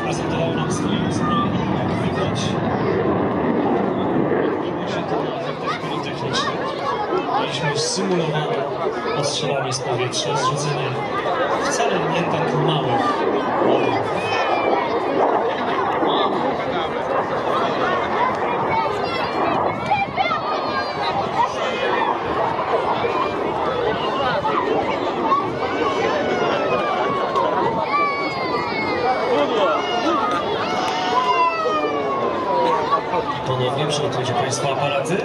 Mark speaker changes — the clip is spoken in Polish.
Speaker 1: pokazywał nam swoją zbroję, jak widać. Odbyło się to na efektach pirotechnicznych. Mieliśmy symulowane ostrzelanie z powietrza, zrzucenie wcale nie tak małych ponownie przygotujcie Państwo aparaty.